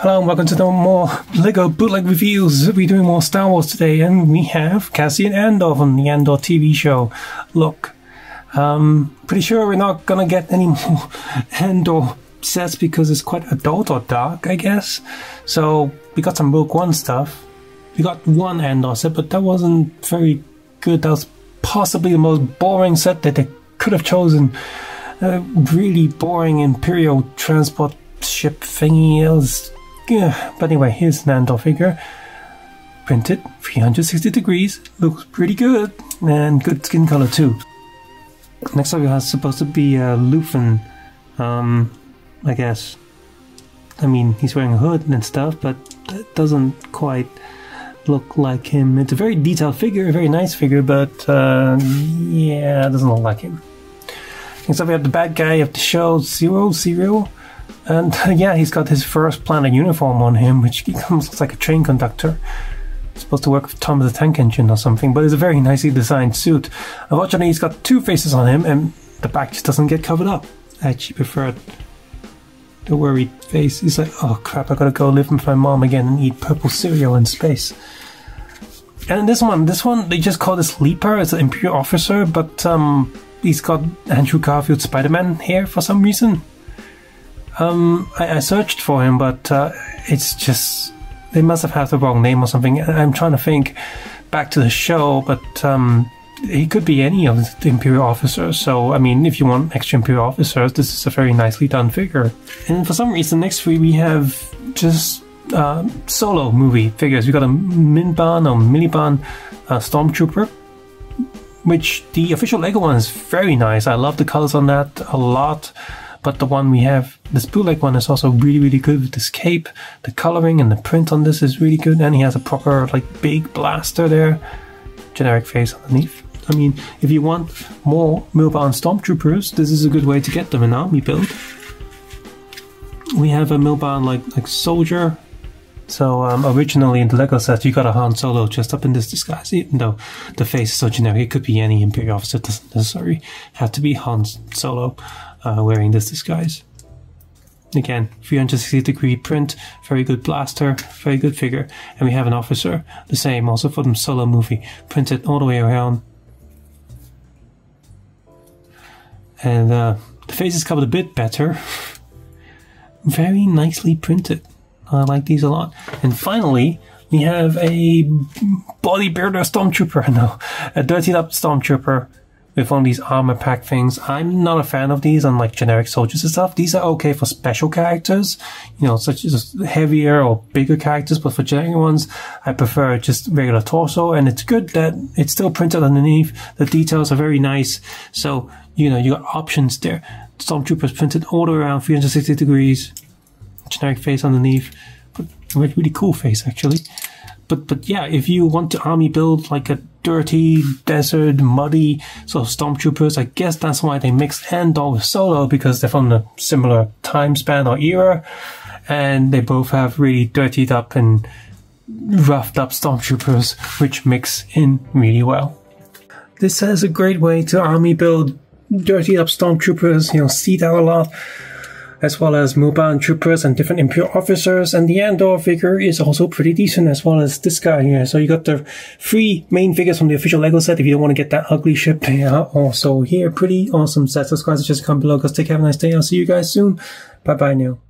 Hello and welcome to the more LEGO bootleg reviews. We're doing more Star Wars today and we have Cassian Andor from the Andor TV show. Look, um, pretty sure we're not gonna get any more Andor sets because it's quite adult or dark, I guess. So we got some Rogue One stuff. We got one Andor set, but that wasn't very good. That was possibly the most boring set that they could have chosen. A really boring Imperial transport ship thingy. It was yeah, but anyway, here's an Andor figure. Printed 360 degrees, looks pretty good, and good skin color too. Next up, it's supposed to be uh, Luthen, um, I guess. I mean, he's wearing a hood and stuff, but it doesn't quite look like him. It's a very detailed figure, a very nice figure, but uh, yeah, it doesn't look like him. Next up, we have the bad guy of the show, Zero Zero. And yeah, he's got his first planet uniform on him, which looks like a train conductor. supposed to work with Tom the Tank Engine or something, but it's a very nicely designed suit. Unfortunately, he's got two faces on him, and the back just doesn't get covered up. I actually prefer the worried face. He's like, oh crap, I gotta go live with my mom again and eat purple cereal in space. And this one, this one, they just call this Leaper as an Imperial officer, but um, he's got Andrew Garfield Spider-Man hair for some reason. Um, I, I, searched for him, but uh, it's just they must have had the wrong name or something. I'm trying to think back to the show, but um, he could be any of the Imperial officers. So, I mean, if you want extra Imperial officers, this is a very nicely done figure. And for some reason, next week we have just uh, solo movie figures. We got a Minban or Miliban uh, Stormtrooper, which the official Lego one is very nice. I love the colors on that a lot. But the one we have, this bootleg one, is also really, really good with this cape. The coloring and the print on this is really good, and he has a proper, like, big blaster there. Generic face underneath. I mean, if you want more Milban Stormtroopers, this is a good way to get them in army build. We have a Milban like like soldier. So um, originally in the Lego set, you got a Han Solo just up in this disguise. Even though the face is so generic, it could be any Imperial officer. Doesn't necessarily have to be Han Solo uh, wearing this disguise. Again, 360 degree print, very good blaster, very good figure. And we have an officer, the same also for the solo movie, printed all the way around. And uh, the face is covered a bit better. very nicely printed. I like these a lot. And finally, we have a body bodybuilder stormtrooper. No, a dirtied up stormtrooper with all these armor pack things. I'm not a fan of these on like generic soldiers and stuff. These are okay for special characters, you know, such as heavier or bigger characters, but for generic ones, I prefer just regular torso. And it's good that it's still printed underneath. The details are very nice. So, you know, you got options there. Stormtroopers printed all the way around 360 degrees. Generic face underneath. But really cool face actually. But but yeah, if you want to army build like a dirty, desert, muddy sort of stormtroopers, I guess that's why they mixed Andor with Solo because they're from a similar time span or era, and they both have really dirtied up and roughed up stormtroopers, which mix in really well. This is a great way to army build dirty up stormtroopers, you know, see that a lot as well as Milban troopers and different Imperial officers. And the Andor figure is also pretty decent, as well as this guy here. So you got the three main figures from the official LEGO set if you don't want to get that ugly ship. They are also here. Pretty awesome set. Subscribe, just come below, guys. Take care, have a nice day. I'll see you guys soon. Bye bye now.